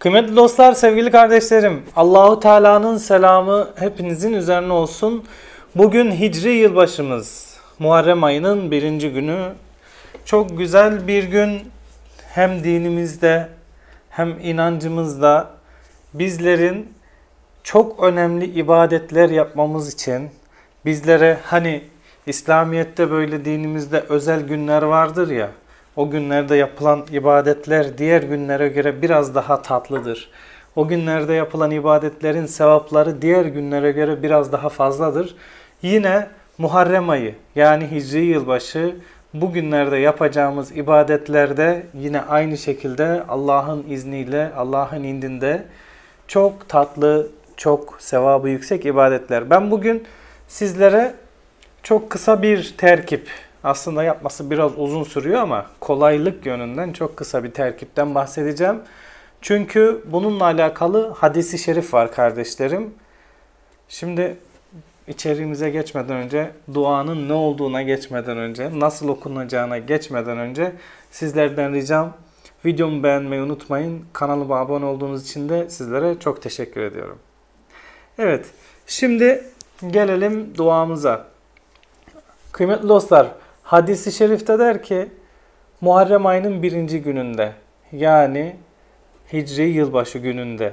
Kıymetli dostlar, sevgili kardeşlerim, Allahu Teala'nın selamı hepinizin üzerine olsun. Bugün Hicri yılbaşımız, Muharrem ayının birinci günü. Çok güzel bir gün hem dinimizde hem inancımızda bizlerin çok önemli ibadetler yapmamız için bizlere hani İslamiyet'te böyle dinimizde özel günler vardır ya o günlerde yapılan ibadetler diğer günlere göre biraz daha tatlıdır. O günlerde yapılan ibadetlerin sevapları diğer günlere göre biraz daha fazladır. Yine Muharrem ayı yani Hicri yılbaşı bu günlerde yapacağımız ibadetlerde yine aynı şekilde Allah'ın izniyle, Allah'ın indinde çok tatlı, çok sevabı yüksek ibadetler. Ben bugün sizlere çok kısa bir terkip, aslında yapması biraz uzun sürüyor ama kolaylık yönünden çok kısa bir terkipten bahsedeceğim. Çünkü bununla alakalı hadisi şerif var kardeşlerim. Şimdi içeriğimize geçmeden önce, duanın ne olduğuna geçmeden önce, nasıl okunacağına geçmeden önce sizlerden ricam videomu beğenmeyi unutmayın. Kanalıma abone olduğunuz için de sizlere çok teşekkür ediyorum. Evet, şimdi gelelim duamıza. Kıymetli dostlar, hadisi şerifte der ki Muharrem ayının birinci gününde yani Hicri yılbaşı gününde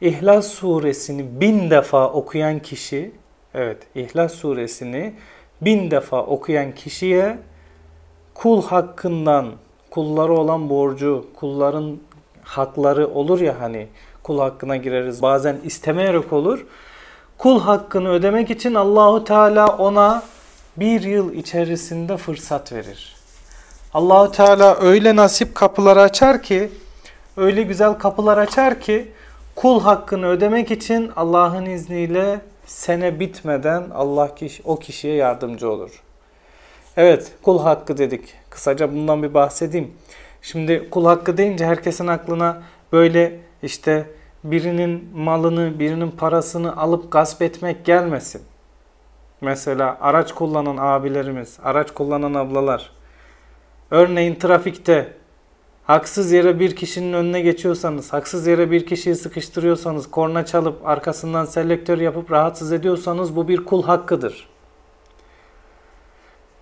İhlas suresini bin defa okuyan kişi evet İhlas suresini bin defa okuyan kişiye kul hakkından kulları olan borcu, kulların hakları olur ya hani kul hakkına gireriz. Bazen istemeyerek olur. Kul hakkını ödemek için Allahu Teala ona bir yıl içerisinde fırsat verir. Allahu Teala öyle nasip kapıları açar ki, öyle güzel kapılar açar ki kul hakkını ödemek için Allah'ın izniyle sene bitmeden Allah kişi, o kişiye yardımcı olur. Evet, kul hakkı dedik. Kısaca bundan bir bahsedeyim. Şimdi kul hakkı deyince herkesin aklına böyle işte birinin malını, birinin parasını alıp gasp etmek gelmesin. Mesela araç kullanan abilerimiz, araç kullanan ablalar. Örneğin trafikte haksız yere bir kişinin önüne geçiyorsanız, haksız yere bir kişiyi sıkıştırıyorsanız, korna çalıp arkasından selektör yapıp rahatsız ediyorsanız bu bir kul hakkıdır.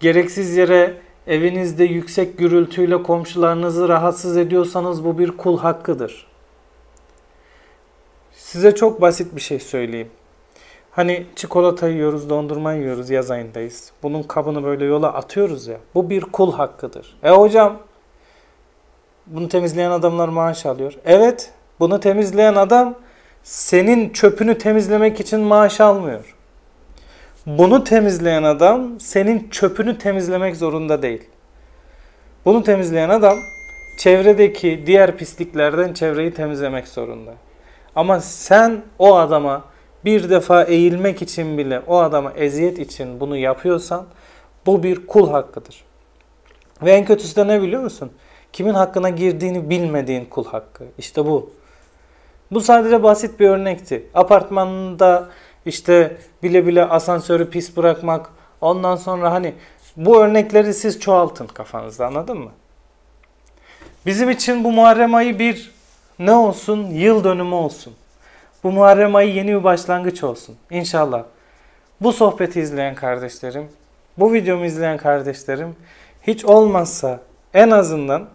Gereksiz yere evinizde yüksek gürültüyle komşularınızı rahatsız ediyorsanız bu bir kul hakkıdır. Size çok basit bir şey söyleyeyim. Hani çikolata yiyoruz, dondurma yiyoruz, yaz ayındayız. Bunun kabını böyle yola atıyoruz ya. Bu bir kul hakkıdır. E hocam, bunu temizleyen adamlar maaş alıyor. Evet, bunu temizleyen adam senin çöpünü temizlemek için maaş almıyor. Bunu temizleyen adam senin çöpünü temizlemek zorunda değil. Bunu temizleyen adam çevredeki diğer pisliklerden çevreyi temizlemek zorunda. Ama sen o adama bir defa eğilmek için bile o adama eziyet için bunu yapıyorsan bu bir kul hakkıdır. Ve en kötüsü de ne biliyor musun? Kimin hakkına girdiğini bilmediğin kul hakkı. İşte bu. Bu sadece basit bir örnekti. Apartmanda işte bile bile asansörü pis bırakmak. Ondan sonra hani bu örnekleri siz çoğaltın kafanızda anladın mı? Bizim için bu Muharrem ayı bir ne olsun? Yıl dönümü olsun. Bu Muharrem ayı yeni bir başlangıç olsun. İnşallah. Bu sohbeti izleyen kardeşlerim, bu videomu izleyen kardeşlerim hiç olmazsa en azından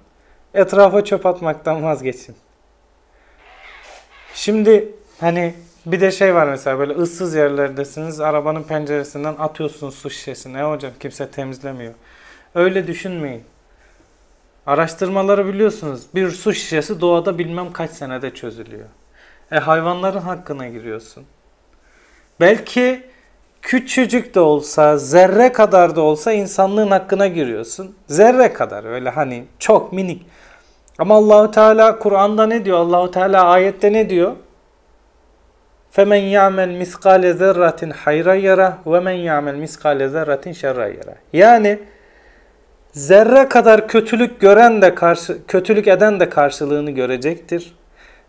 etrafa çöp atmaktan vazgeçin. Şimdi hani bir de şey var mesela böyle ıssız yerlerdesiniz arabanın penceresinden atıyorsunuz su şişesini. E hocam kimse temizlemiyor. Öyle düşünmeyin. Araştırmaları biliyorsunuz. Bir su şişesi doğada bilmem kaç senede çözülüyor. E hayvanların hakkına giriyorsun. Belki küçücük de olsa, zerre kadar da olsa insanlığın hakkına giriyorsun. Zerre kadar öyle hani çok minik. Ama Allahu Teala Kur'an'da ne diyor? Allahu Teala ayette ne diyor? Femen ya'mel miskale zerratin hayra yara ve men ya'mel miskale zerratin şerra yara. Yani zerre kadar kötülük gören de karşı kötülük eden de karşılığını görecektir.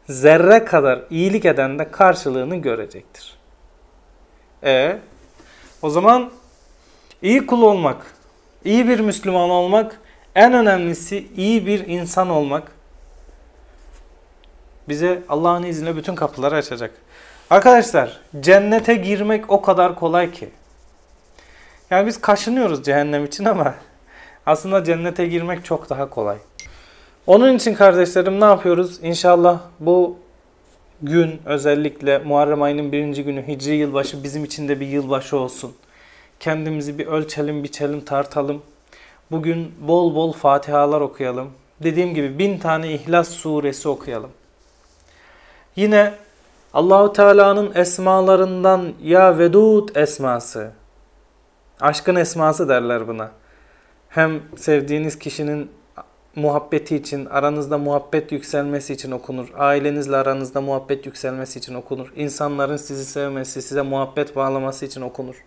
Zerre kadar iyilik eden de karşılığını görecektir. E o zaman iyi kul olmak, iyi bir Müslüman olmak, en önemlisi iyi bir insan olmak. Bize Allah'ın izniyle bütün kapıları açacak. Arkadaşlar cennete girmek o kadar kolay ki. Yani biz kaşınıyoruz cehennem için ama aslında cennete girmek çok daha kolay. Onun için kardeşlerim ne yapıyoruz? İnşallah bu gün özellikle Muharrem ayının birinci günü Hicri yılbaşı bizim için de bir yılbaşı olsun. Kendimizi bir ölçelim, biçelim, tartalım. Bugün bol bol fatihalar okuyalım. Dediğim gibi bin tane İhlas suresi okuyalım. Yine Allahu Teala'nın esmalarından Ya Vedud esması. Aşkın esması derler buna. Hem sevdiğiniz kişinin muhabbeti için, aranızda muhabbet yükselmesi için okunur. Ailenizle aranızda muhabbet yükselmesi için okunur. İnsanların sizi sevmesi, size muhabbet bağlaması için okunur.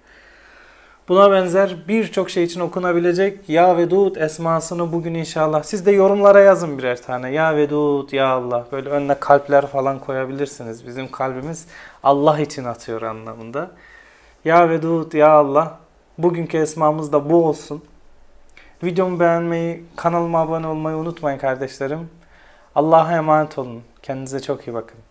Buna benzer birçok şey için okunabilecek Ya Vedud esmasını bugün inşallah siz de yorumlara yazın birer tane. Ya Vedud, Ya Allah. Böyle önüne kalpler falan koyabilirsiniz. Bizim kalbimiz Allah için atıyor anlamında. Ya Vedud, Ya Allah. Bugünkü esmamız da bu olsun. Videomu beğenmeyi, kanalıma abone olmayı unutmayın kardeşlerim. Allah'a emanet olun. Kendinize çok iyi bakın.